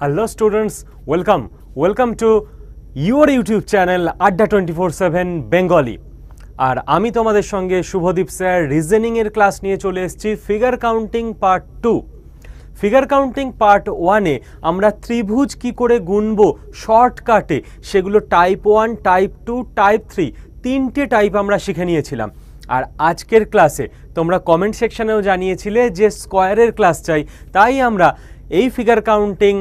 Hello students, welcome. Welcome to your YouTube channel four seven Bengali আর আমি তোমাদের সঙ্গে Subhadip sir রিজনিংয়ের class নিয়ে চলে এসেছি figure counting part two figure counting part ওয়ানে আমরা ত্রিভুজ কি করে গুনবো শর্টকাটে সেগুলো type one type two type three তিনটে টাইপ আমরা শিখে নিয়েছিলাম। আর আজকের ক্লাসে তোমরা কমেন্ট সেকশনেও জানিয়েছিলে যে স্কোয়ারের ক্লাস চাই তাই আমরা এই ফিগার কাউন্টিং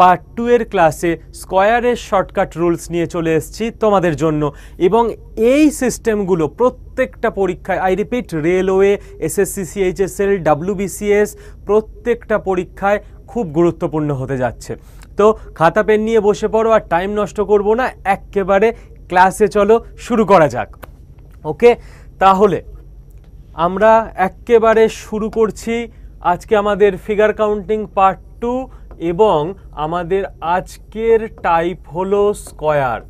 পার্ট টু এর ক্লাসে স্কোয়ারের শর্টকাট রুলস নিয়ে চলে এসেছি তোমাদের জন্য। এবং এই সিস্টেমগুলো প্রত্যেকটা পরীক্ষায় I repeat railway SSC CHSL WBCS প্রত্যেকটা পরীক্ষায় খুব গুরুত্বপূর্ণ হতে যাচ্ছে। তো খাতা, পেন নিয়ে বসে পড়ো আর টাইম নষ্ট করব না, একেবারে ক্লাসে চলো, শুরু করা যাক। ওকে তাহলে, আমরা একেবারে শুরু করছি আজকে আমাদের ফিগার কাউন্টিং পার্ট টু এবং আমাদের আজকের টাইপ হলো স্কয়ার।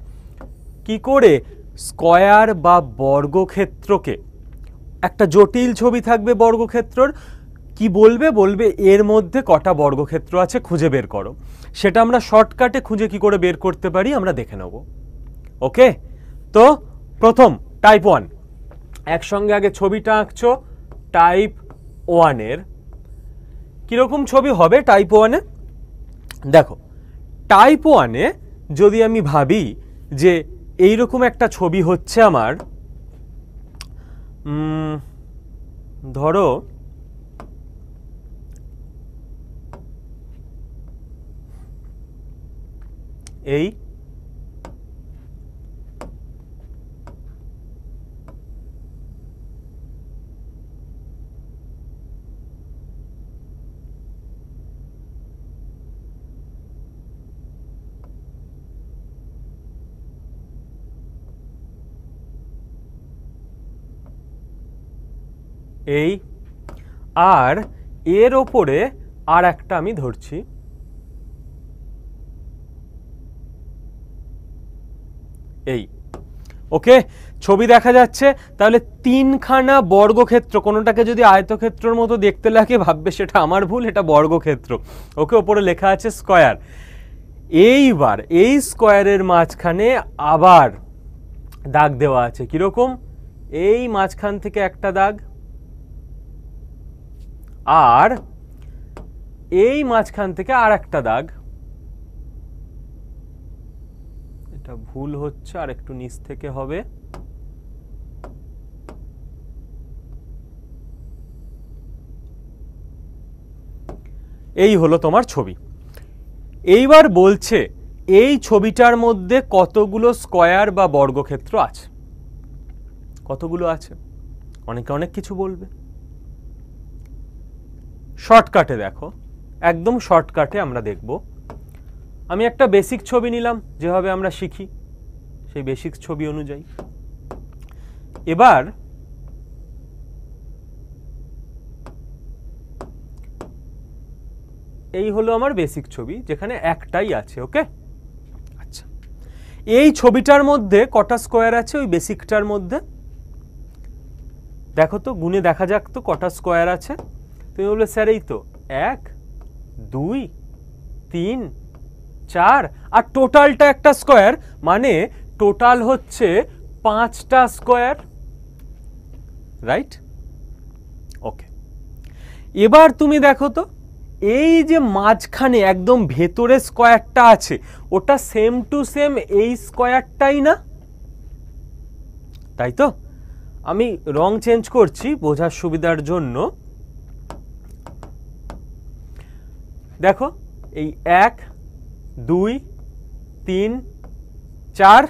কি করে? স্কয়ার বা বর্গক্ষেত্রকে। একটা জটিল ছবি থাকবে বর্গক্ষেত্রর। কি বলবে? বলবে এর মধ্যে কটা বর্গক্ষেত্র আছে খুঁজে বের করো। সেটা আমরা শর্টকাটে খুঁজে কি করে বের করতে পারি আমরা দেখে নেব। ওকে? তো প্রথম, টাইপ ওয়ান। একসঙ্গে আগে ছবিটা আঁকছো, টাইপ ওয়ানের। কীরকম ছবি হবে টাইপ ওয়ানে? দেখো টাইপ ওয়ানে যদি আমি ভাবি যে এই রকম একটা ছবি হচ্ছে আমার ধরো, এই এই, আর এর ওপরে আর একটা আমি ধরছি। এই। ওকে, ছবি দেখা যাচ্ছে, তাহলে তিনখানা বর্গক্ষেত্র, কোনোটাকে যদি আয়তক্ষেত্রর মতো দেখতে লাগে, ভাববে সেটা আমার ভুল, এটা বর্গক্ষেত্র। ওকে, ওপরে লেখা আছে স্কয়ার। এইবার, এই স্কয়ারের মাঝখানে আবার দাগ দেওয়া আছে। কীরকম? এই মাঝখান থেকে একটা দাগ আর এই মাঝখান থেকে আর একটা দাগ। এটা ভুল হচ্ছে, আর একটু নিচ থেকে হবে। এই হলো তোমার ছবি। এইবার বলছে, এই ছবিটার মধ্যে কতগুলো স্কয়ার বা বর্গক্ষেত্র আছে? কতগুলো আছে? অনেকে অনেক কিছু বলবে। শর্টকাটে দেখো। একদম শর্টকাটে আমরা দেখব। আমি একটা বেসিক ছবি নিলাম, যেভাবে আমরা শিখি, সেই বেসিক ছবি অনুযায়ী। এবার এই হলো আমার বেসিক ছবি, যেখানে একটাই আছে ওকে আচ্ছা। এই ছবিটার মধ্যে কটা স্কোয়ার আছে ওই বেসিকটার মধ্যে? দেখো তো, গুনে দেখা যাক তো কটা স্কোয়ার আছে। তুমি বলবে স্যার এই তো, এক, দুই, তিন, চার, আর টোটালটা একটা স্কোয়ার মানে টোটাল হচ্ছে পাঁচটা স্কোয়ার, রাইট? ওকে। এবার তুমি দেখো তো, এই যে মাঝখানে একদম ভেতরে স্কোয়ারটা আছে, ওটা সেম টু সেম এই স্কোয়ারটাই না? তাই তো? আমি রং চেঞ্জ করছি বোঝার সুবিধার জন্য। দেখো, এই এক, দুই, তিন, চার,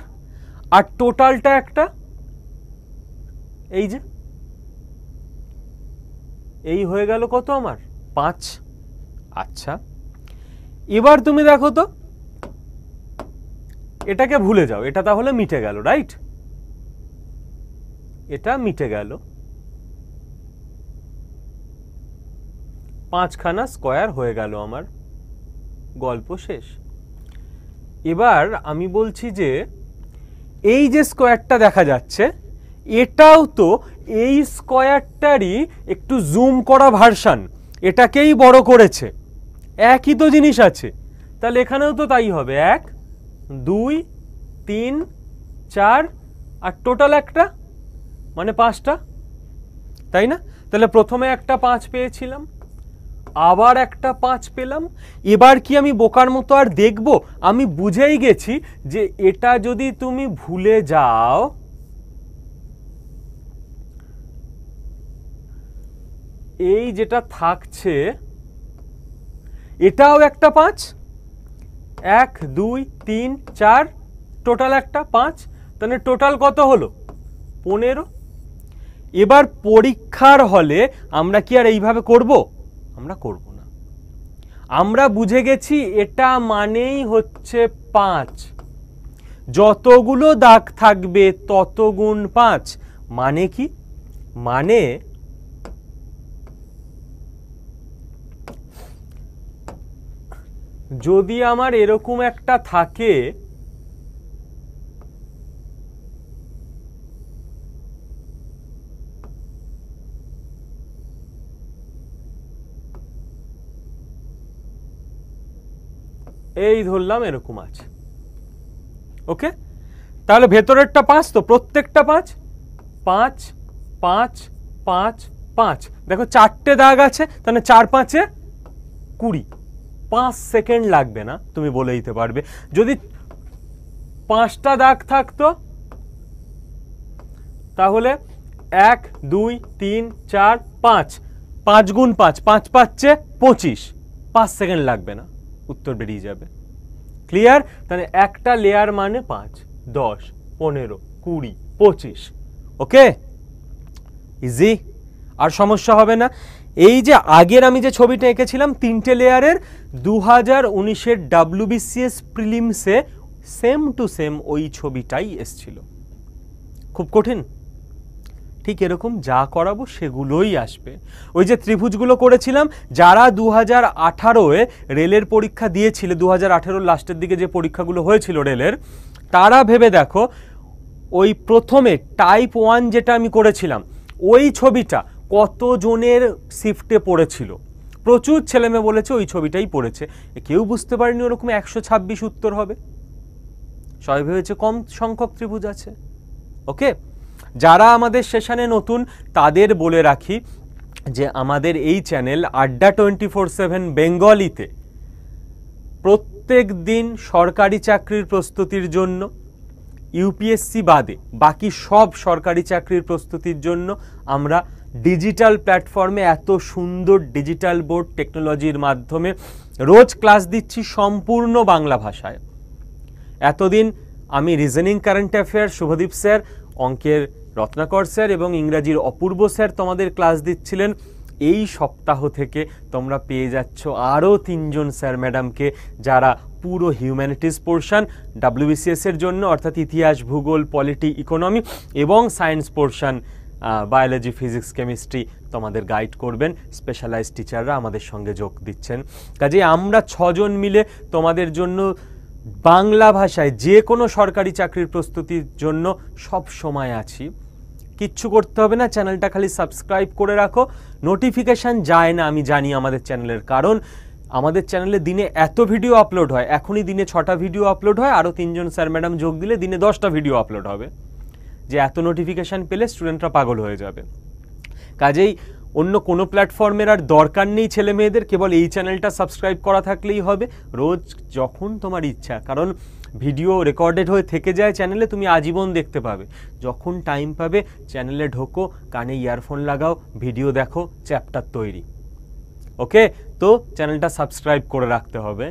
আর টোটালটা একটা, এই যে, এই হয়ে গেল কত আমার? পাঁচ। আচ্ছা এবার তুমি দেখো তো, এটাকে ভুলে যাও, এটা তাহলে মিটে গেল, রাইট? এটা মিটে গেল। পাঁচখানা স্কোয়ার হয়ে গেল আমার। গল্প শেষ। এবার আমি বলছি যে, এই যে স্কোয়ারটা দেখা যাচ্ছে, এটাও তো এই স্কোয়ারটারই একটু জুম করা ভার্সান এটাকেই বড় করেছে। একই তো জিনিস আছে। তাহলে এখানেও তো তাই হবে। এক, দুই, তিন, চার, আর টোটাল একটা? মানে পাঁচটা? তাই না? তাহলে প্রথমে একটা পাঁচ পেয়েছিলাম। আবার একটা পাঁচ পেলাম। এবার কি আমি বোকার মতো আর দেখব? আমি বুঝেই গেছি যে এটা যদি তুমি ভুলে যাও, এই যেটা থাকছে, এটাও একটা পাঁচ। এক, দুই, তিন, চার, টোটাল একটা পাঁচ। তাহলে টোটাল কত হলো? পনেরো। এবার পরীক্ষার হলে আমরা কি আর এইভাবে করব? আমরা করব না। আমরা বুঝে গেছি এটা মানেই হচ্ছে পাঁচ। যতগুলো দাগ থাকবে তত গুণ পাঁচ। মানে কি? মানে যদি আমার এরকম একটা থাকে এই ধরলাম এরকম আছে। ওকে তাহলে ভেতরেরটা পাঁচ তো, প্রত্যেকটা পাঁচ? পাঁচ পাঁচ পাঁচ পাঁচ। দেখো চারটে দাগ আছে, তাহলে চার পাঁচে কুড়ি। পাঁচ সেকেন্ড লাগবে না, তুমি বলে দিতে পারবে। যদি পাঁচটা দাগ থাকতো, তাহলে এক, দুই, তিন, চার, পাঁচ। পাঁচ গুণ পাঁচ পাঁচ পাচ্ছে পঁচিশ। পাঁচ সেকেন্ড লাগবে না। উত্তর বেরিয়ে যাবে। ক্লিয়ার তাহলে একটা লেয়ার মানে পাঁচ, দশ, পনেরো, কুড়ি, পঁচিশ। ওকে ইজি আর সমস্যা হবে না। এই যে আগের আমি যে ছবিটা এঁকেছিলাম, তিনটে লেয়ারের দু হাজার উনিশের ডাব্লিউবিসিএস প্রিলিমসে সেম টু সেম ওই ছবিটাই এসছিল। খুব কঠিন? ঠিক এরকম যা করাবো সেগুলোই আসবে। ওই যে ত্রিভুজগুলো করেছিলাম, যারা দু হাজার আঠারোয় রেলের পরীক্ষা দিয়েছিল দু হাজার আঠারোর লাস্টের দিকে যে পরীক্ষাগুলো হয়েছিল রেলের, তারা ভেবে দেখো, ওই প্রথমে টাইপ ওয়ান যেটা আমি করেছিলাম, ওই ছবিটা কতজনের শিফটে পড়েছিল? প্রচুর ছেলেমেয়ে বলেছে ওই ছবিটাই পড়েছে। কেউ বুঝতে পারেনি ওরকম একশো ছাব্বিশ উত্তর হবে। সবাই ভেবেছে কম সংখ্যক ত্রিভুজ আছে। ওকে যারা আমাদের সেশানে নতুন, তাদের বলে রাখি যে আমাদের এই চ্যানেল আড্ডা টোয়েন্টি ফোর সেভেন বেঙ্গলিতে প্রত্যেক দিন সরকারি চাকরির প্রস্তুতির জন্য, ইউপিএসসি বাদে বাকি সব সরকারি চাকরির প্রস্তুতির জন্য আমরা ডিজিটাল প্ল্যাটফর্মে এত সুন্দর ডিজিটাল বোর্ড টেকনোলজির মাধ্যমে রোজ ক্লাস দিচ্ছি সম্পূর্ণ বাংলা ভাষায়। এতদিন আমি reasoning current affair Subhadeep sir অঙ্কের রত্নাকর স্যার এবং ইংরাজির অপূর্ব স্যার তোমাদের ক্লাস দিচ্ছিলেন। এই সপ্তাহ থেকে তোমরা পেয়ে যাচ্ছ আরও তিনজন স্যার ম্যাডামকে, যারা পুরো হিউম্যানিটিস পোর্শন ডাব্লিউবিসিএস এর জন্য, অর্থাৎ ইতিহাস, ভূগোল, পলিটি, ইকোনমি এবং science portion biology, physics, chemistry তোমাদের গাইড করবেন। স্পেশালাইজ টিচাররা আমাদের সঙ্গে যোগ দিচ্ছেন। কাজে আমরা ছজন মিলে তোমাদের জন্য বাংলা ভাষায় যে কোনো সরকারি চাকরির প্রস্তুতির জন্য সব সময় আছি। কিচ্ছু করতে হবে না, চ্যানেলটা খালি সাবস্ক্রাইব করে রাখো। নোটিফিকেশান যায় না, আমি জানি আমাদের চ্যানেলের কারণ। আমাদের চ্যানেলে দিনে এত ভিডিও আপলোড হয়, এখনই দিনে ছটা ভিডিও আপলোড হয়, আরও তিনজন স্যার ম্যাডাম যোগ দিলে দিনে দশটা ভিডিও আপলোড হবে। যে এত নোটিফিকেশান পেলে স্টুডেন্টরা পাগল হয়ে যাবে। কাজেই অন্য কোনো প্ল্যাটফর্মের আর দরকার নেই ছেলে মেয়েদের। কেবল এই চ্যানেলটা সাবস্ক্রাইব করা থাকলেই হবে। রোজ যখন তোমার ইচ্ছা, কারণ ভিডিও রেকর্ডেড হয়ে থেকে যায় চ্যানেলে তুমি আজীবন দেখতে পাবে। যখন টাইম পাবে চ্যানেলে ঢোকো, কানে ইয়ারফোন লাগাও ভিডিও দেখো চ্যাপ্টার তৈরি। ওকে তো চ্যানেলটা সাবস্ক্রাইব করে রাখতে হবে।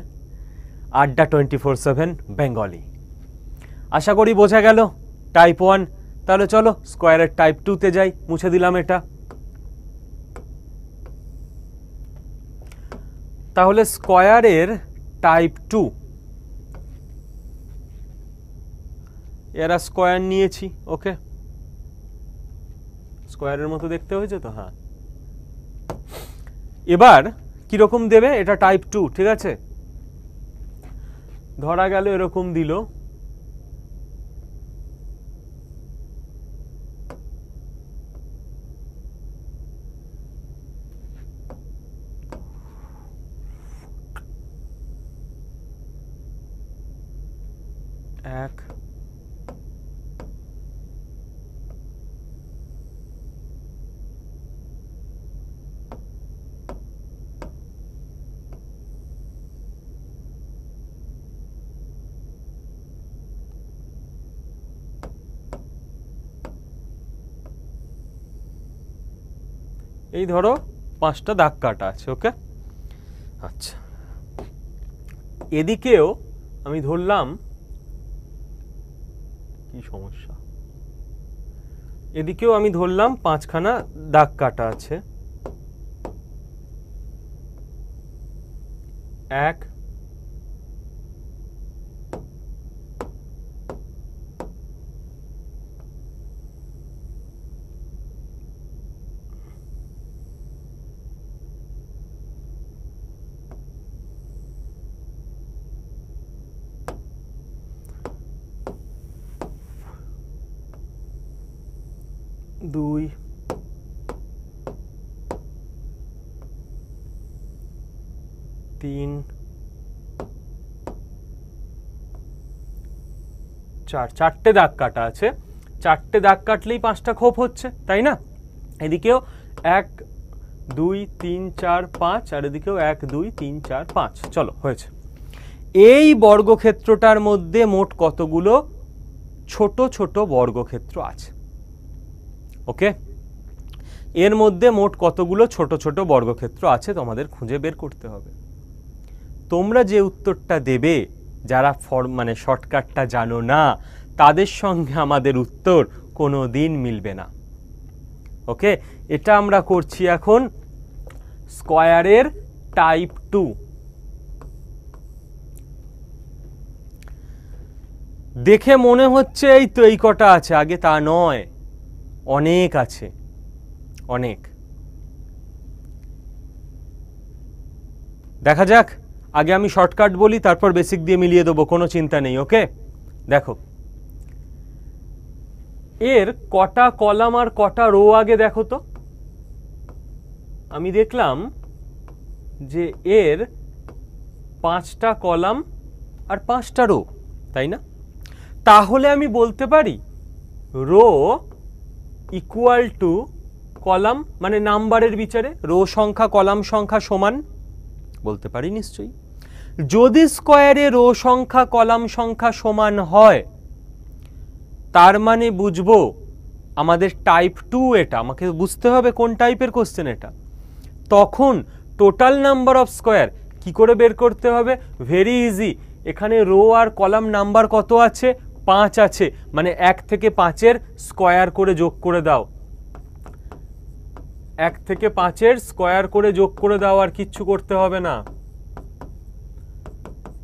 Adda twenty four seven Bengali আশা করি বোঝা গেল। টাইপ ওয়ান তাহলে চলো স্কোয়ারের টাইপ টুতে যাই। মুছে দিলাম এটা। তাহলে স্কোয়ারের টাইপ টু। এরা স্কোয়ার নিয়েছি, ওকে? স্কোয়ারের মতো দেখতে হয়েছে তো? হ্যাঁ। এবার কীরকম দেবে? এটা টাইপ টু, ঠিক আছে? ধরা গেল এরকম দিল এক এই ধরো পাঁচটা দাগ কাটা আছে ওকে আচ্ছা। এদিকেও আমি ধরলাম, কি সমস্যা? এদিকেও আমি ধরলাম পাঁচখানা দাগ কাটা আছে। এক দুই তিন চার, চারটে দাগ কাটা আছে। চারটে দাগ কাটলেই পাঁচটা খোপ হচ্ছে, তাই না? এদিকেও এক, দুই, তিন, চার, পাঁচ, আর এদিকেও এক, দুই, তিন, চার, পাঁচ। চলো, হয়েছে। এই বর্গক্ষেত্রটার মধ্যে মোট কতগুলো ছোট ছোট বর্গক্ষেত্র আছে? ওকে? এর মধ্যে মোট কতগুলো ছোট ছোট বর্গক্ষেত্র আছে তোমাদের খুঁজে বের করতে হবে। তোমরা যে উত্তরটা দেবে যারা ফর্ম মানে শর্টকাটটা জানো না, তাদের সঙ্গে আমাদের উত্তর কোনো দিন মিলবে না। ওকে? এটা আমরা করছি এখন স্কোয়ারের টাইপ টু। দেখে মনে হচ্ছে এই তো এই কটা আছে, আগে তা নয়। অনেক আছে। অনেক। দেখা যাক। আগে আমি শর্টকাট বলি, তারপর বেসিক দিয়ে মিলিয়ে দেবো, কোনো চিন্তা নেই ওকে দেখো। এর কটা কলাম আর কটা রো আগে দেখো তো। আমি দেখলাম যে এর পাঁচটা কলাম আর পাঁচটা রো, তাই না? তাহলে আমি বলতে পারি, রো ইকুয়াল টু কলাম মানে নাম্বারের বিচারে, রো সংখ্যা, কলাম সংখ্যা সমান, বলতে পারি নিশ্চয়ই। যদি স্কোয়ারে রো সংখ্যা কলাম সংখ্যা সমান হয়, তার মানে বুঝব আমাদের টাইপ টু এটা। আমাকে বুঝতে হবে কোন টাইপের কোশ্চেন এটা। তখন টোটাল নাম্বার অফ স্কোয়ার কি করে বের করতে হবে? ভেরি ইজি এখানে রো আর কলাম নাম্বার কত আছে? পাঁচ আছে। মানে এক থেকে পাঁচের স্কোয়ার করে যোগ করে দাও। এক থেকে পাঁচের স্কোয়ার করে যোগ করে দাও আর কিচ্ছু করতে হবে না।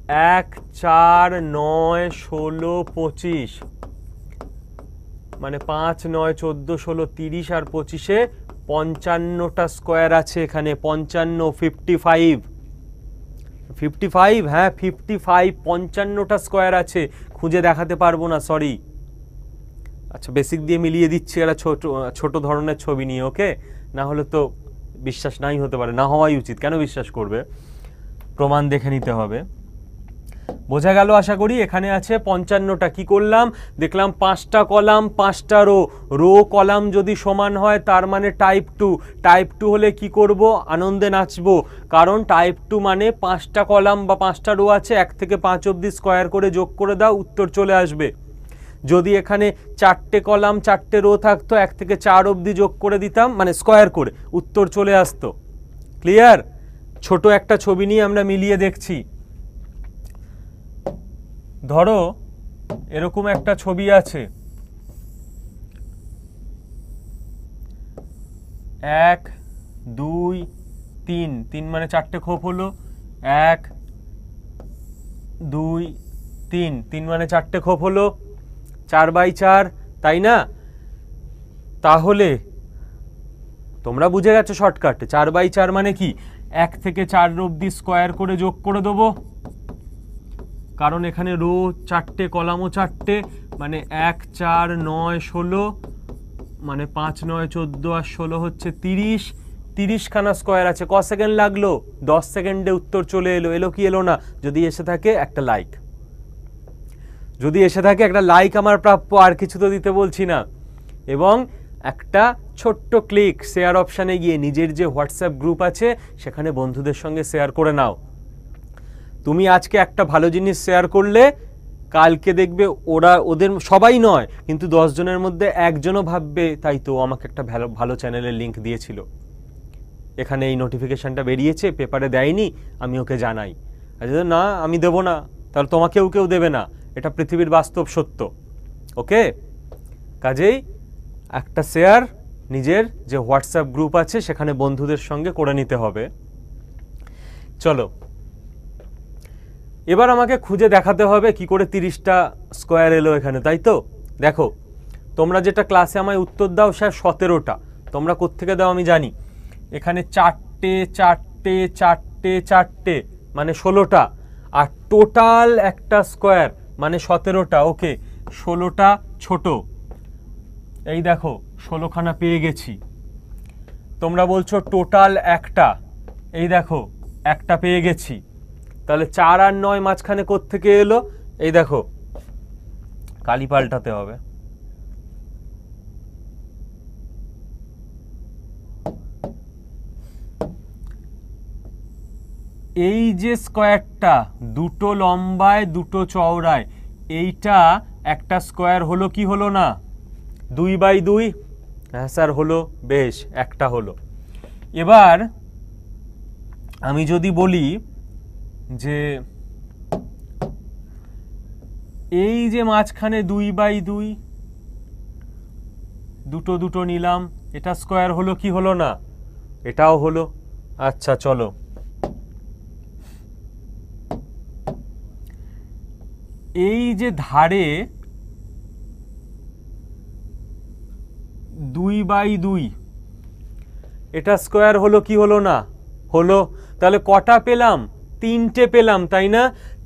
এক, চার, নয়, ষোলো, পঁচিশ। মানে পাঁচ, নয়, চোদ্দ, ষোলো, তিরিশ আর পঁচিশে পঞ্চান্নটা স্কোয়ার আছে এখানে, পঞ্চান্ন ফিফটি ফাইভ ফিফটি ফাইভ হ্যাঁ ফিফটি ফাইভ পঞ্চান্নটা স্কোয়ার আছে, খুঁজে দেখাতে পারব না সরি আচ্ছা বেসিক দিয়ে মিলিয়ে দিচ্ছি এরা ছোট ছোট ধরনের ছবি নিয়ে ওকে না হলে তো বিশ্বাস নাই হতে পারে, না হওয়াই উচিত, কেন বিশ্বাস করবে? প্রমাণ দেখে নিতে হবে। বোঝা গেল, আশা করি এখানে আছে পঞ্চান্নটা। কি করলাম? দেখলাম পাঁচটা কলাম, পাঁচটা রো। রো কলাম যদি সমান হয়, তার মানে টাইপ টু টাইপ টু হলে কি করব? আনন্দে নাচবো। কারণ টাইপ টু মানে পাঁচটা কলাম বা পাঁচটা রো আছে, এক থেকে পাঁচ অবধি স্কোয়ার করে যোগ করে দাও, উত্তর চলে আসবে। যদি এখানে চারটে কলাম, চারটে রো থাকতো, এক থেকে চার অবধি যোগ করে দিতাম মানে স্কোয়ার করে, উত্তর চলে আসতো। ক্লিয়ার ছোট একটা ছবি নিয়ে আমরা মিলিয়ে দেখছি। ধরো, এরকম একটা ছবি আছে। এক, দুই, তিন তিন মানে চারটে খোপ হলো। এক, দুই, তিন তিন মানে চারটে খোপ হলো। চার বাই চার, তাই না? তাহলে, তোমরা বুঝে গেছো শর্টকাটে। চার বাই চার মানে কি? এক থেকে চার অব্দি স্কোয়ার করে যোগ করে দেবো। কারণ এখানে রো চারটে, কলামও চারটে মানে এক, চার, নয়, ষোলো মানে পাঁচ, নয়, চোদ্দ আর ষোলো হচ্ছে তিরিশ। তিরিশখানা স্কোয়ার আছে। ক সেকেন্ড লাগল? দশ সেকেন্ডে উত্তর চলে এলো। এলো কি? এলো না। যদি এসে থাকে, একটা লাইক যদি এসে থাকে, একটা লাইক আমার প্রাপ্য, আর কিছু তো দিতে বলছি না। এবং একটা ছোট্ট ক্লিক শেয়ার অপশানে গিয়ে নিজের যে হোয়াটসঅ্যাপ গ্রুপ আছে, সেখানে বন্ধুদের সঙ্গে শেয়ার করে নাও। তুমি আজকে একটা ভালো জিনিস শেয়ার করলে, কালকে দেখবে ওরা, ওদের সবাই নয়, কিন্তু দশজনের মধ্যে একজনও ভাববে, তাই তো আমাকে একটা ভালো ভালো চ্যানেলের লিঙ্ক দিয়েছিল। এখানে এই নোটিফিকেশানটা বেরিয়েছে পেপারে দেয়নি, আমি ওকে জানাই। আর না, আমি দেবো না, তাহলে তোমাকেও কেউ দেবে না, এটা পৃথিবীর বাস্তব সত্য। ওকে? কাজেই একটা শেয়ার নিজের যে হোয়াটসঅ্যাপ গ্রুপ আছে, সেখানে বন্ধুদের সঙ্গে করে নিতে হবে। চলো এবার আমাকে খুঁজে দেখাতে হবে কি করে তিরিশটা স্কোয়ার এলো এখানে, তাই তো? দেখো, তোমরা যেটা ক্লাসে আমায় উত্তর দাও, স্যার, সতেরোটা। তোমরা কোত্থেকে দাও আমি জানি। এখানে চারটে চারটে চারটে চারটে মানে ষোলোটা। আর টোটাল একটা স্কোয়ার মানে সতেরোটা। ওকে, ষোলোটা ছোট। এই দেখো, ষোলোখানা পেয়ে গেছি। তোমরা বলছো টোটাল একটা। এই দেখো, একটা পেয়ে গেছি। তাহলে চার আর নয় মাঝখানে কোত্থেকে এলো? এই দেখো, কালি পাল্টাতে হবে। এই যে স্কোয়ারটা, দুটো লম্বায়, দুটো চওড়ায়, এইটা একটা স্কোয়ার হলো কি হলো না? দুই বাই দুই? হ্যাঁ স্যার, হলো, বেশ, একটা হলো। এবার আমি যদি বলি যে এই যে মাঝখানে দুই বাই দুই, দুটো দুটো নিলাম, এটা স্কোয়ার হলো কি হলো না? এটাও হলো। আচ্ছা চলো। এই যে ধারে দুই বাই দুই, এটা স্কোয়ার হলো কি হলো না? হলো। তাহলে কটা পেলাম? তিনটে পেলাম, তাই না?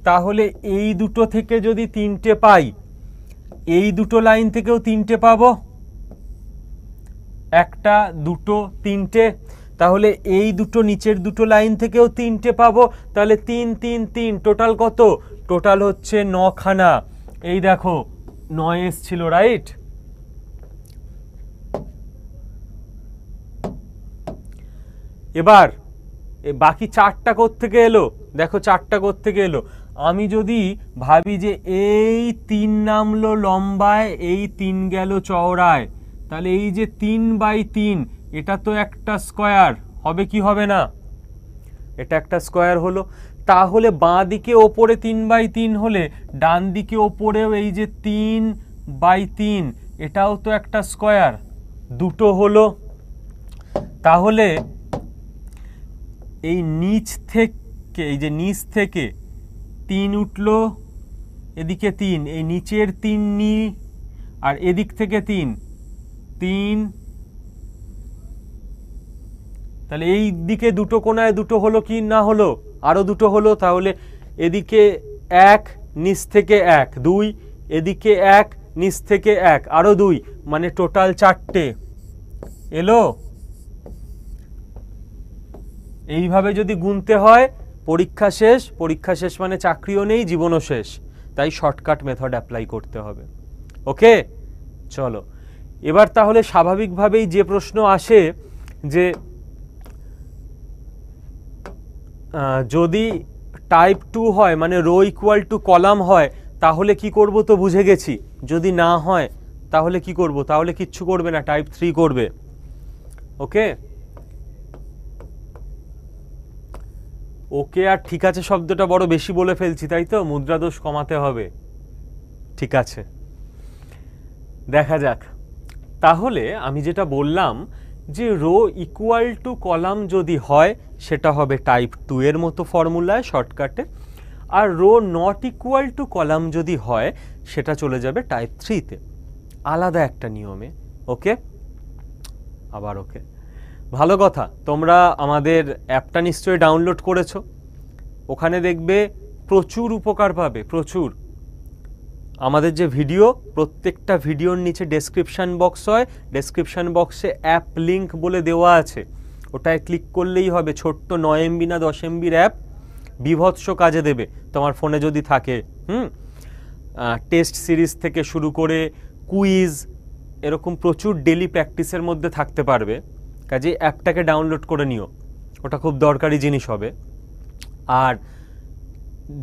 তাহলে এই দুটো থেকে যদি তিনটে পাই, এই দুটো লাইন থেকেও তিনটে পাব? একটা, দুটো, তিনটে। তাহলে এই দুটো নিচের দুটো লাইন থেকেও তিনটে পাবো। তাহলে তিন তিন তিন, টোটাল কত? টোটাল হচ্ছে নখানা। এই দেখো, নয় এসছিল, রাইট? এবার বাকি চারটা থেকে এলো? দেখো চারটা থেকে এলো। আমি যদি ভাবি যে এই তিন নামলো লম্বায়, এই তিন গেল চওড়ায়, তাহলে এই যে তিন বাই তিন, এটা তো একটা স্কোয়ার। হবে কি হবে না? এটা একটা স্কোয়ার হলো। তাহলে বাঁ দিকে ওপরে তিন বাই তিন হলে, ডান দিকে ওপরেও এই যে তিন বাই তিন, এটাও তো একটা স্কোয়ার। দুটো হলো। তাহলে এই নিচ থেকে, এই যে নিচ থেকে তিন উঠল, এদিকে তিন, এই নিচের তিন নি, আর এদিক থেকে তিন তিন। তাহলে এই দিকে দুটো কোনায় দুটো হলো কি না হলো? আরও দুটো হলো, তাহলে এদিকে এক, নিচ থেকে এক, দুই, এদিকে এক, নিচ থেকে এক আরও দুই মানে টোটাল চারটে। এলো? এইভাবে যদি গুনতে হয়, পরীক্ষা শেষ পরীক্ষা শেষ মানে চাকরিও নেই, জীবনও শেষ। তাই শর্টকাট মেথড অ্যাপ্লাই করতে হবে। ওকে চলো। এবার তাহলে স্বাভাবিকভাবেই যে প্রশ্ন আসে যে যদি টাইপ টু হয় মানে রো ইকুয়াল টু কলাম হয়, তাহলে কি করব তো বুঝে গেছি। যদি না হয়, তাহলে কি করব? তাহলে কিচ্ছু করবে না টাইপ থ্রি করবে। ওকে ওকে আর ঠিক আছে শব্দটা বড় বেশি বলে ফেলছি, তাই তো? মুদ্রা দোষ কমাতে হবে। ঠিক আছে। দেখা যাক। তাহলে আমি যেটা বললাম যে রো ইকুয়াল টু কলাম যদি হয়, সেটা হবে টাইপ টু এর মতো ফর্মুলায় শর্টকাটে আর row not equal to column যদি হয়, সেটা চলে যাবে টাইপ থ্রিতে আলাদা একটা নিয়মে। ওকে? আবার ওকে। ভালো কথা, তোমরা আমাদের অ্যাপটা নিশ্চয়ই ডাউনলোড করেছ। ওখানে দেখবে প্রচুর উপকার পাবে, প্রচুর। আমাদের যে ভিডিও, প্রত্যেকটা ভিডিওর নিচে ডেসক্রিপশান বক্স হয়। ডেসক্রিপশান বক্সে অ্যাপ লিঙ্ক বলে দেওয়া আছে। ওটায় ক্লিক করলেই হবে, ছোট্ট নয় এমবি না দশ এমবির অ্যাপ বিভৎস কাজে দেবে, তোমার ফোনে যদি থাকে, হুম? টেস্ট সিরিজ থেকে শুরু করে কুইজ এরকম প্রচুর ডেলি প্র্যাকটিসের মধ্যে থাকতে পারবে। কাজে অ্যাপটাকে ডাউনলোড করে নিও। ওটা খুব দরকারি জিনিস হবে। আর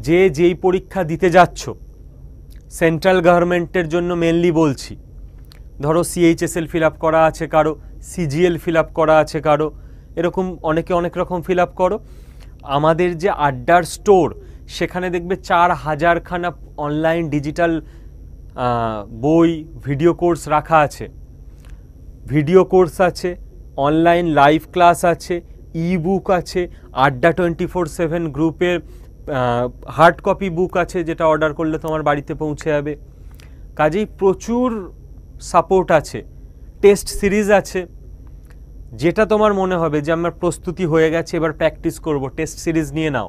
যে যেই পরীক্ষা দিতে যাচ্ছ সেন্ট্রাল গভর্নমেন্টের জন্য মেনলি বলছি, ধরো সিএইচএসএল ফিল আপ করা আছে কারও সিজিএল ফিল আপ করা আছে কারও, এরকম অনেকে অনেক রকম ফিল আপ করো। আমাদের যে আড্ডার স্টোর সেখানে দেখবে চার হাজারখানা অনলাইন ডিজিটাল বই ভিডিও কোর্স রাখা আছে। ভিডিও কোর্স আছে অনলাইন লাইভ ক্লাস আছে ই বুক আছে আড্ডা টোয়েন্টি ফোর সেভেন গ্রুপের হার্ড কপি বুক আছে যেটা অর্ডার করলে তোমার বাড়িতে পৌঁছে যাবে। কাজেই প্রচুর সাপোর্ট আছে টেস্ট সিরিজ আছে, যেটা তোমার মনে হবে যে আমার প্রস্তুতি হয়ে গেছে, এবার প্র্যাকটিস করব টেস্ট সিরিজ নিয়ে নাও।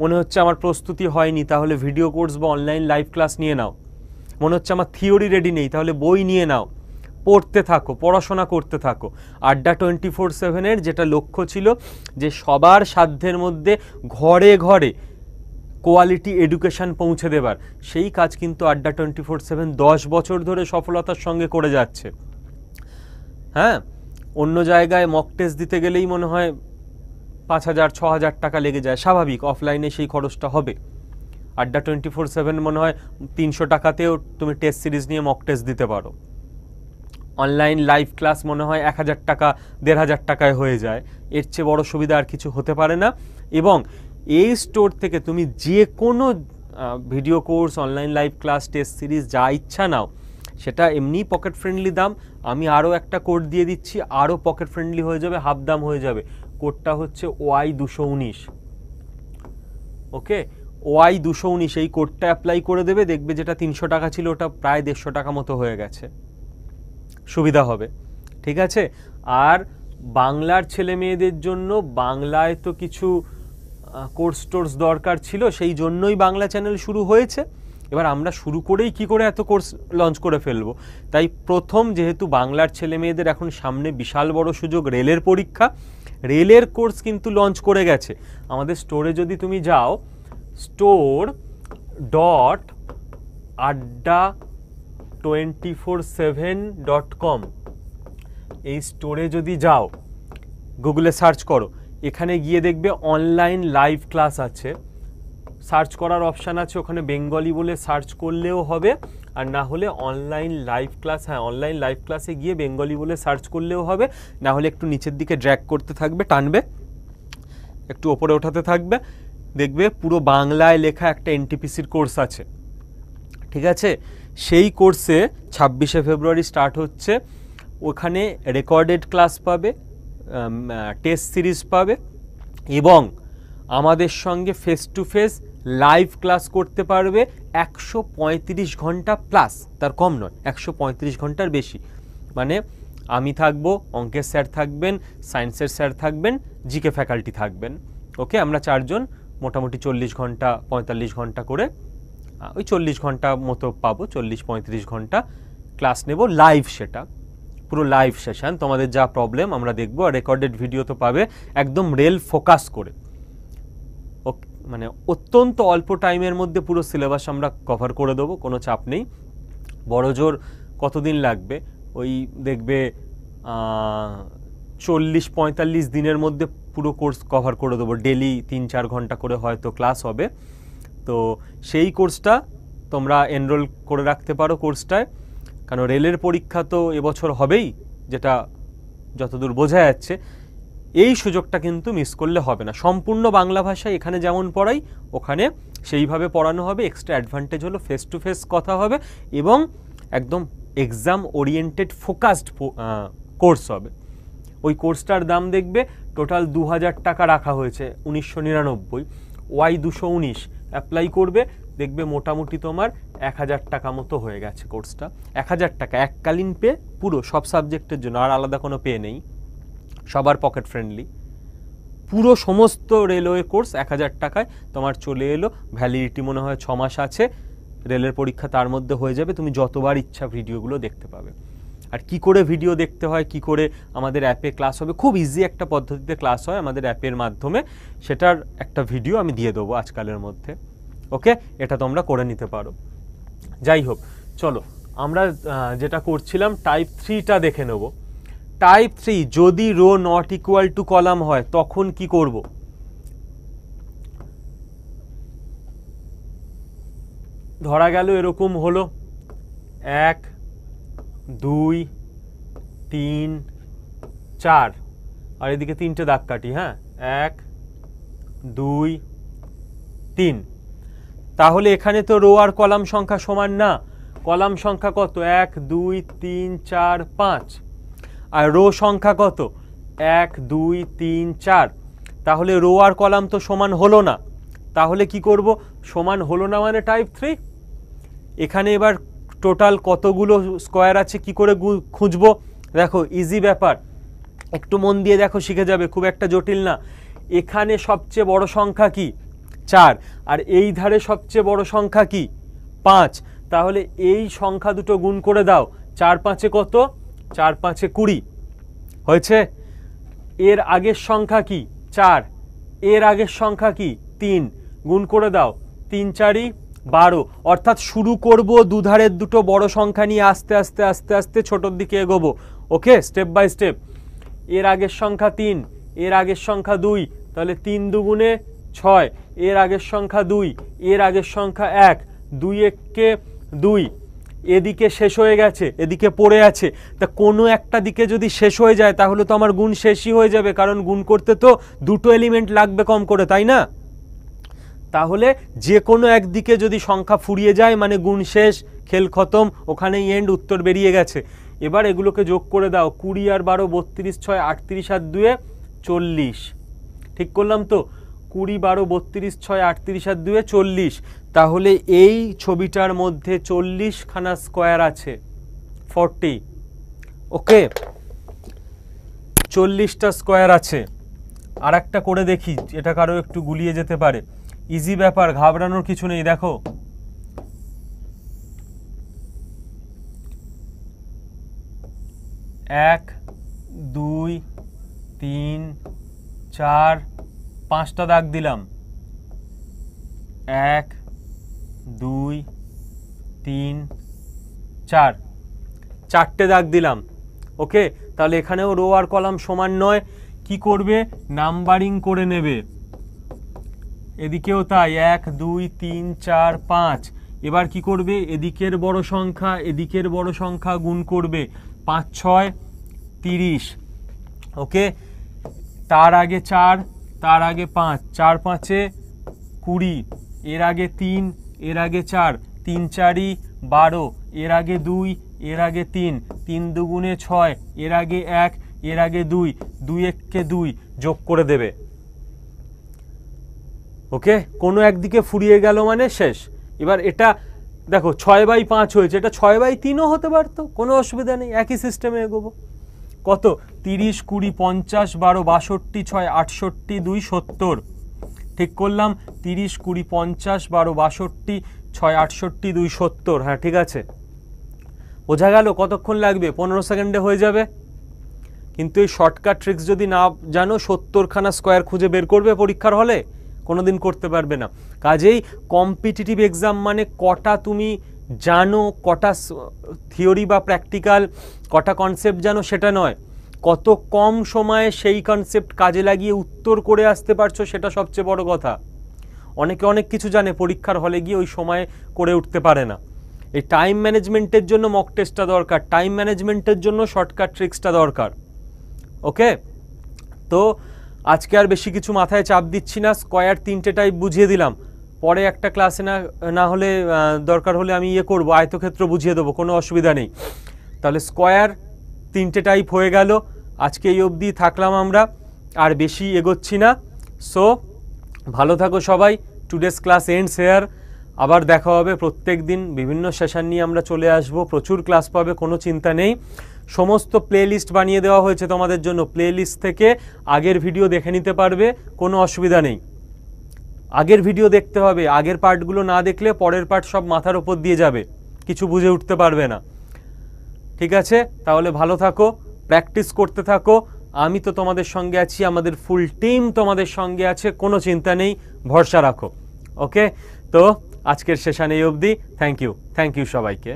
মনে হচ্ছে আমার প্রস্তুতি হয়নি, তাহলে ভিডিও কোর্স বা অনলাইন লাইভ ক্লাস নিয়ে নাও। মনে হচ্ছে আমার থিওরি রেডি নেই, তাহলে বই নিয়ে নাও। পড়তে থাকো, পড়াশোনা করতে থাকো। আড্ডা টোয়েন্টি ফোর সেভেনের যেটা লক্ষ্য ছিল যে সবার সাধ্যের মধ্যে ঘরে ঘরে কোয়ালিটি এডুকেশন পৌঁছে দেবার, সেই কাজ কিন্তু আড্ডা টোয়েন্টি ফোর সেভেন দশ বছর ধরে সফলতার সঙ্গে করে যাচ্ছে। হ্যাঁ অন্য জায়গায় মক টেস্ট দিতে গেলেই মনে হয় পাঁচ হাজার, ছ হাজার টাকা লেগে যায়। স্বাভাবিক অফলাইনে সেই খরচটা হবে। আড্ডা টোয়েন্টি ফোর সেভেন মনে হয় তিনশো টাকাতেও তুমি টেস্ট সিরিজ নিয়ে মক টেস্ট দিতে পারো। অনলাইন লাইভ ক্লাস মনে হয় এক হাজার টাকা, দেড় হাজার টাকায় হয়ে যায়। এর চেয়ে বড় সুবিধা আর কিছু হতে পারে না। এবং এই স্টোর থেকে তুমি যে কোনো video course online live class test series যা ইচ্ছা নাও, সেটা এমনি পকেট ফ্রেন্ডলি দাম। আমি আরও একটা কোড দিয়ে দিচ্ছি, আরও পকেট ফ্রেন্ডলি হয়ে যাবে হাফ দাম হয়ে যাবে। কোডটা হচ্ছে ওয়াই দুশো উনিশ। ওকে? ওয়াই দুশো উনিশ, এই কোডটা অ্যাপ্লাই করে দেবে, দেখবে যেটা তিনশো টাকা ছিল, ওটা প্রায় দেড়শো টাকা মতো হয়ে গেছে। সুবিধা হবে, ঠিক আছে? আর বাংলার ছেলে মেয়েদের জন্য বাংলায় তো কিছু কোর্স টোর্স দরকার ছিল, সেই জন্যই বাংলা চ্যানেল শুরু হয়েছে। এবার আমরা শুরু করেই কি করে এত কোর্স লঞ্চ করে ফেলব? তাই প্রথম যেহেতু বাংলার ছেলে মেয়েদের এখন সামনে বিশাল বড় সুযোগ, রেলের পরীক্ষা। রেলের কোর্স কিন্তু লঞ্চ করে গেছে। আমাদের স্টোরে যদি তুমি যাও store dot Adda twenty four seven dot com এই স্টোরে যদি যাও গুগলে সার্চ করো, এখানে গিয়ে দেখবে অনলাইন লাইভ ক্লাস আছে। সার্চ করার অপশান আছে, ওখানে বেঙ্গলি বলে সার্চ করলেও হবে, আর না হলে অনলাইন লাইভ ক্লাস হ্যাঁ অনলাইন লাইভ ক্লাসে গিয়ে বেঙ্গলি বলে সার্চ করলেও হবে, না হলে একটু নিচের দিকে ড্র্যাক করতে থাকবে, টানবে, একটু ওপরে ওঠাতে থাকবে, দেখবে পুরো বাংলায় লেখা একটা এনটিপিসির কোর্স আছে। ঠিক আছে? সেই কোর্সে ছাব্বিশে ফেব্রুয়ারি স্টার্ট হচ্ছে। ওখানে রেকর্ডেড ক্লাস পাবে টেস্ট সিরিজ পাবে এবং আমাদের সঙ্গে face to face live class করতে পারবে একশো পঁয়ত্রিশ ঘণ্টা প্লাস তার কম নয়, একশো পঁয়ত্রিশ ঘণ্টার বেশি। মানে আমি থাকব, অঙ্কের স্যার থাকবেন সায়েন্সের স্যার থাকবেন জিকে ফ্যাকাল্টি থাকবেন। ওকে আমরা চারজন, মোটামুটি চল্লিশ ঘণ্টা, পঁয়তাল্লিশ ঘণ্টা করে ওই চল্লিশ ঘণ্টা মতো পাবো, চল্লিশ পঁয়ত্রিশ ঘণ্টা ক্লাস নেব লাইভ সেটা। পুরো লাইভ সেশন তোমাদের যা প্রবলেম আমরা দেখব আর রেকর্ডেড ভিডিও তো পাবে একদম রেল ফোকাস করে। মানে অত্যন্ত অল্প টাইমের মধ্যে পুরো সিলেবাস আমরা কভার করে দেবো, কোনো চাপ নেই। বড় জোর কতদিন লাগবে? ওই দেখবে চল্লিশ পঁয়তাল্লিশ দিনের মধ্যে পুরো কোর্স কভার করে দেবো। ডেলি তিন চার ঘণ্টা করে হয়তো ক্লাস হবে। তো সেই কোর্সটা তোমরা এনরোল করে রাখতে পারো কোর্সটায়। কারণ রেলের পরীক্ষা তো এবছর হবেই, যেটা যতদূর বোঝা যাচ্ছে। এই সুযোগটা কিন্তু মিস করলে হবে না। সম্পূর্ণ বাংলা ভাষায় এখানে যেমন পড়াই, ওখানে সেইভাবে পড়ানো হবে। এক্সট্রা অ্যাডভান্টেজ হলো ফেস টু ফেস কথা হবে এবং একদম এক্সাম ওরিয়েন্টেড ফোকাসড কোর্স হবে। ওই কোর্সটার দাম দেখবে টোটাল দু হাজার টাকা রাখা হয়েছে, উনিশশো নিরানব্বই। ওয়াই দুশো উনিশ। অ্যাপ্লাই করবে, দেখবে মোটামুটি তোমার এক হাজার টাকা মতো হয়ে গেছে কোর্সটা এক হাজার টাকা, এককালীন পে পুরো, সব সাবজেক্টের জন্য, আর আলাদা কোনো পে নেই। সবার পকেট ফ্রেন্ডলি পুরো সমস্ত রেলওয়ে কোর্স এক হাজার টাকায় তোমার চলে এলো। ভ্যালিডিটি মনে হয় ছ মাস আছে। রেলের পরীক্ষা তার মধ্যে হয়ে যাবে। তুমি যতবার ইচ্ছা ভিডিওগুলো দেখতে পাবে। আর কি করে ভিডিও দেখতে হয়, কি করে আমাদের অ্যাপে ক্লাস হবে, খুব ইজি একটা পদ্ধতিতে ক্লাস হয় আমাদের অ্যাপের মাধ্যমে। সেটার একটা ভিডিও আমি দিয়ে দেবো আজকালের মধ্যে। ওকে এটা তোমরা করে নিতে পারো। যাই হোক, চলো, আমরা যেটা করছিলাম টাইপ থ্রিটা দেখে নেব। টাইপ থ্রি যদি row not equal to column হয়, তখন কি করব? ধরা গেল এরকম হলো, এক দুই, তিন, চার। আর এদিকে তিনটে দাগ কাটি হ্যাঁ? এক, দুই, তিন। তাহলে এখানে তো রো আর কলাম সংখ্যা সমান না। কলাম সংখ্যা কত? এক, দুই, তিন, চার, পাঁচ। আর রো সংখ্যা কত? এক, দুই, তিন, চার। তাহলে রো আর কলাম তো সমান হলো না। তাহলে কি করব? সমান হলো না মানে টাইপ থ্রি এখানে এবার টোটাল কতগুলো স্কোয়ার আছে, কি করে খুঁজবো? দেখো ইজি ব্যাপার। একটু মন দিয়ে দেখো, শিখে যাবে, খুব একটা জটিল না। এখানে সবচেয়ে বড় সংখ্যা কি? চার। আর এই ধারে সবচেয়ে বড় সংখ্যা কি? পাঁচ। তাহলে এই সংখ্যা দুটো গুণ করে দাও। চার পাঁচে কত? চার পাঁচে কুড়ি। হয়েছে? এর আগের সংখ্যা কি? চার। এর আগের সংখ্যা কি? তিন। গুণ করে দাও। তিন চারই বারো। অর্থাৎ শুরু করব দুধারের দুটো বড় সংখ্যা নিয়ে আস্তে আস্তে আস্তে আস্তে ছোটোর দিকে এগোবো। ওকে স্টেপ বাই স্টেপ এর আগের সংখ্যা তিন, এর আগের সংখ্যা দুই, তাহলে তিন দুগুণে ছয়, এর আগের সংখ্যা দুই, এর আগের সংখ্যা এক, দুই এককে দুই। এদিকে শেষ হয়ে গেছে, এদিকে পড়ে আছে। তা কোনো একটা দিকে যদি শেষ হয়ে যায়, তাহলে তো আমার গুণ শেষই হয়ে যাবে, কারণ গুণ করতে তো দুটো এলিমেন্ট লাগবে কম করে, তাই না? তাহলে যে কোনো একদিকে যদি সংখ্যা ফুরিয়ে যায় মানে গুণ শেষ, খেল খতম, ওখানেই এন্ড উত্তর বেরিয়ে গেছে। এবার এগুলোকে যোগ করে দাও, কুড়ি আর বারো, বত্রিশ, ছয়, আটত্রিশ আর দুয়ে চল্লিশ। ঠিক করলাম তো? কুড়ি, বারো, বত্রিশ, ছয়, আটত্রিশ আর দুয়ে চল্লিশ। তাহলে এই ছবিটার মধ্যে চল্লিশ খানা স্কোয়ার আছে। Forty okay? চল্লিশটা স্কোয়ার আছে। আর একটা করে দেখি, এটা কারও একটু গুলিয়ে যেতে পারে। ইজি ব্যাপার, ঘাবড়ানোর কিছু নেই, দেখো। এক, দুই, তিন, চার, পাঁচটা দাগ দিলাম। এক, দুই, তিন, চার। চারটে দাগ দিলাম। ওকে? তাহলে এখানেও রো আর কলাম সমান নয়। কি করবে? নাম্বারিং করে নেবে। এদিকেও তাই, এক, দুই, তিন, চার, পাঁচ। এবার কি করবে? এদিকের বড় সংখ্যা, এদিকের বড় সংখ্যা গুণ করবে পাঁচ, ছয়, তিরিশ। ওকে? তার আগে চার, তার আগে পাঁচ। চার পাঁচে কুড়ি। এর আগে তিন, এর আগে চার। তিন চারি, বারো। এর আগে দুই, এর আগে তিন। তিন দুগুণে ছয়, এর আগে এক, এর আগে দুই। দুই এককে দুই যোগ করে দেবে। ওকে? কোনো একদিকে ফুরিয়ে গেল মানে শেষ। এবার এটা, দেখো, ছয় বাই পাঁচ হয়েছে। এটা ছয় বাই তিনও হতে পারতো, কোনো অসুবিধা নেই, একই সিস্টেমে এগোবো। কত? তিরিশ, কুড়ি, পঞ্চাশ, বারো, বাষট্টি, ছয়, আটষট্টি, দুই, সত্তর। ঠিক করলাম, তিরিশ, কুড়ি, পঞ্চাশ, বারো, বাষট্টি, ছয়, আটষট্টি, দুই, সত্তর। হ্যাঁ ঠিক আছে। বোঝা গেল কতক্ষণ লাগবে? পনেরো সেকেন্ডে হয়ে যাবে। কিন্তু এই শর্টকাট ট্রিক্স যদি না জানো, সত্তরখানা স্কোয়ার খুঁজে বের করবে পরীক্ষার হলে। কোনোদিন করতে পারবে না। কাজেই কম্পিটিটিভ এক্সাম মানে কটা তুমি জানো, কটা থিওরি বা প্র্যাকটিক্যাল কটা কনসেপ্ট জানো সেটা নয়। কত কম সময়ে সেই কনসেপ্ট কাজে লাগিয়ে উত্তর করে আসতে পারছ সেটা সবচেয়ে বড় কথা। অনেকে অনেক কিছু জানে, পরীক্ষার হলে গিয়ে ওই সময়ে করে উঠতে পারে না। এই টাইম ম্যানেজমেন্টের জন্য মক টেস্টটা দরকার টাইম ম্যানেজমেন্টের জন্য শর্টকাট ট্রিক্সটা দরকার। ওকে তো আজকে আর বেশি কিছু মাথায় চাপ দিচ্ছি না, স্কোয়ার তিনটে টাইপ বুঝিয়ে দিলাম। পরে একটা ক্লাসে না না হলে দরকার হলে আমি ইয়ে করব, আয়তক্ষেত্র বুঝিয়ে দেবো, কোনো অসুবিধা নেই। তাহলে স্কোয়ার তিনটে টাইপ হয়ে গেল, আজকে এই অবধি থাকলাম আমরা, আর বেশি এগোচ্ছি না। সো ভালো থাকো সবাই টুডেস ক্লাস এন্ডস হেয়ার আবার দেখা হবে প্রত্যেক দিন, বিভিন্ন সেশন নিয়ে আমরা চলে আসব, প্রচুর ক্লাস পাবে, কোনো চিন্তা নেই। সমস্ত প্লেলিস্ট বানিয়ে দেওয়া হয়েছে তোমাদের জন্য। প্লেলিস্ট থেকে আগের ভিডিও দেখে নিতে পারবে, কোনো অসুবিধা নেই। আগের ভিডিও দেখতে হবে, আগের পার্টগুলো না দেখলে পরের পার্ট সব মাথার ওপর দিয়ে যাবে, কিছু বুঝে উঠতে পারবে না। ঠিক আছে? তাহলে ভালো থাকো প্র্যাকটিস করতে থাকো। আমি তো তোমাদের সঙ্গে আছি, আমাদের ফুল টিম তোমাদের সঙ্গে আছে, কোনো চিন্তা নেই, ভরসা রাখো। ওকে তো আজকের সেশন এই অবধি। থ্যাংক ইউ থ্যাংক ইউ সবাইকে।